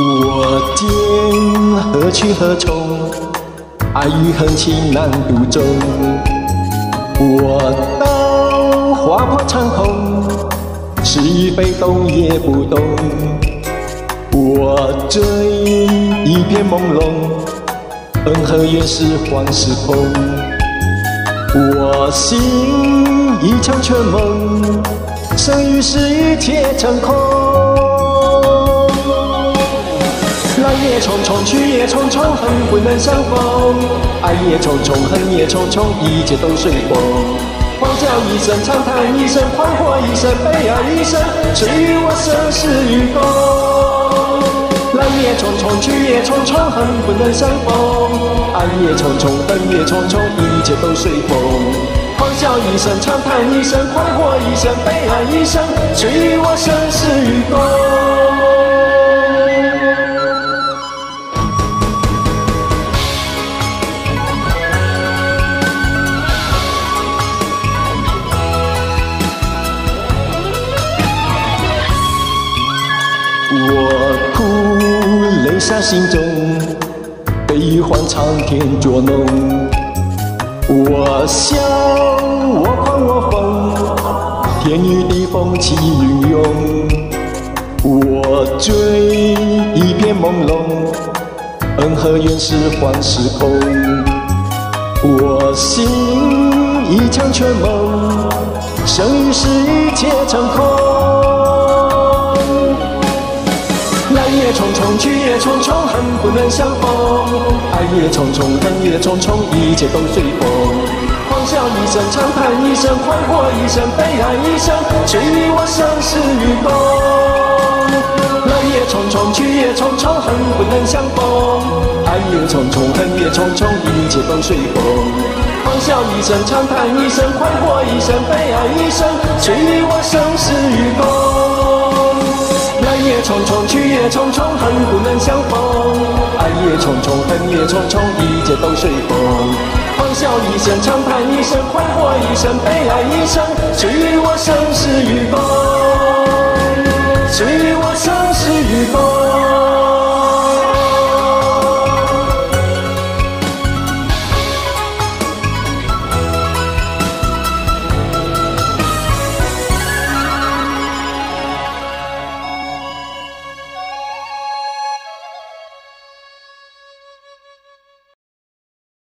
何去何从？爱与恨情难独钟。我刀划破长空，是与非动也不动。我醉一片朦胧，恩和怨是幻是空。我心一场春梦，生与死一切成空。也匆匆，去也匆匆，恨不能相逢。爱也匆匆，恨也匆匆，一切都随风。狂笑一声，长叹一声，快活一生，悲哀一生，谁与我生死与共。来也匆匆，去也匆匆，恨不能相逢。爱也匆匆，恨也匆匆，一切都随风。狂笑一声，长叹一声，快活一生，悲哀一生，谁与我生死与共。我哭，泪洒心中，悲欢苍天捉弄。我笑，我狂我疯，天与地风起云涌。我醉，一片朦胧，恩和怨是幻是空。我醒，一场春梦，生与死一切成空。也匆匆，去也匆匆，恨不能相逢。爱也匆匆，恨也匆匆，一切都随风。狂笑一声，长叹一声，快活一生，悲哀一生，谁与我生死与共。来也匆匆，去也匆匆，恨不能相逢。爱也匆匆，恨也匆匆，一切都随风。狂笑一声，长叹一声，快活一生，悲哀一生，谁与我生死与共。来也匆匆，去也匆匆，恨不能相逢。爱也匆匆，恨也匆匆，一切都随风。欢笑一声，长叹一声，快活一生，悲哀一生，谁与。我生死与共。